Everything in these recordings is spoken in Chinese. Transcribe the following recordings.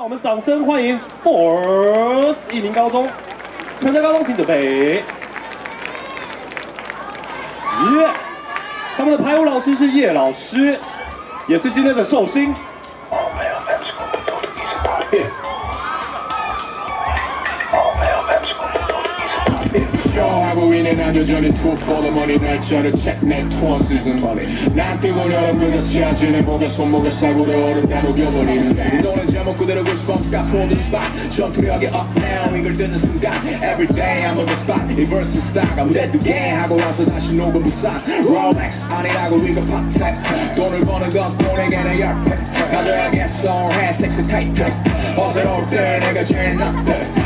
让我们掌声欢迎 Force 一名高中，承德高中请准备。耶！他们的排舞老师是叶老师，也是今天的寿星。 하고 있는 안겨전에 two for the money 날짜를 check 내 twice money 난 뜨고 열어 그저 치아지네 목에 손목에 싸구려 얼음 다 녹여버리는 노래 제목 그대로 goosebumps pulled the spot 전투력이 up now 이걸 듣는 순간 Every day I'm on the spot 이 verse stock I'm dead to game 하고 와서 다시 녹음 부산 Rolex 아니라고 이거 팝텍 돈을 버는 건 돈에게는 약해 가져야겠어 해 섹시 타이트 벗어놓을 때 내가 제일 낫대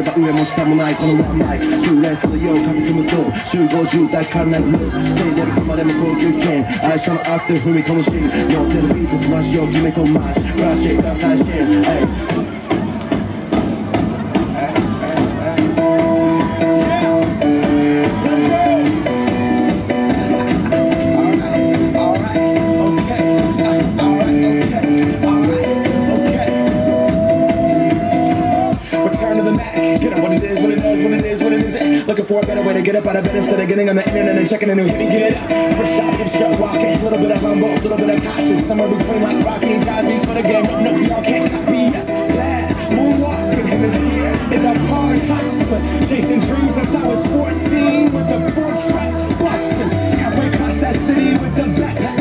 れば上も下もないこのワンマイクシューレースのよう駆け込むそう集合渋滞からなるループせいでる今でも高級品。愛車のアクセル踏み込むシーン。両手のビート飛ばしを決め込むマッチ。クラッシックが最新「Get up what it is, what it is, what it is, what it isn't. Looking for a better way to get up out of bed instead of getting on the internet and checking a new hit me get up. First shot, hip strut walking, a little bit of humble, little bit of cautious, somewhere between like Rocky and Cosby's for the game. No, y'all can't copy that. Moonwalking in this year is a hard hustler, chasing dreams since I was 14 with the four track busting. Halfway across that city with the back,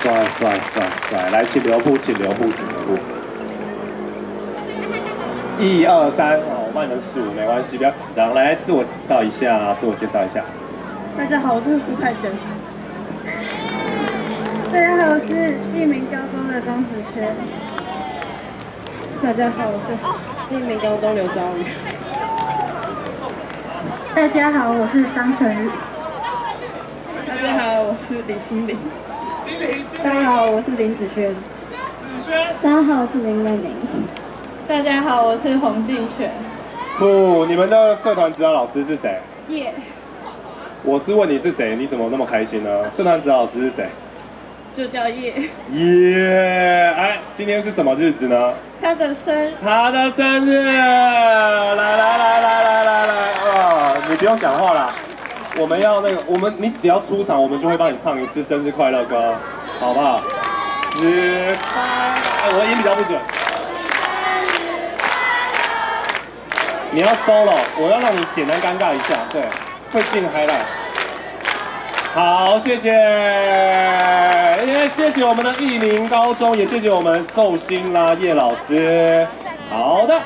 帅帅帅帅帅！来，请留步，请留步，请留步。一二三，哦，我帮你们数，没关系，不要紧张。来，自我介绍一下，自我介绍一下。大家好，我是胡泰璇。大家好，我是一名高中的张子轩。大家好，我是一名高中刘昭宇。大家好，我是张晨宇。大家好，我是李心凌。大家好，我是林子轩。子轩。大家好，我是林瑞宁。大家好，我是洪静璇。酷，你们的社团指导老师是谁？叶。我是问你是谁，你怎么那么开心呢？社团指导老师是谁？就叫叶。耶！哎，今天是什么日子呢？他的生。他的生日！来来来来来来来，哦！你不用讲话啦。我们要那个，我们你只要出场，我们就会帮你唱一次生日快乐歌，好不好？日，哎，我的音比较不准。你要 solo，我要让你简单尴尬一下，对，会进 highlight。好，谢谢，也谢谢我们的益民高中，也谢谢我们寿星啦叶老师。好的。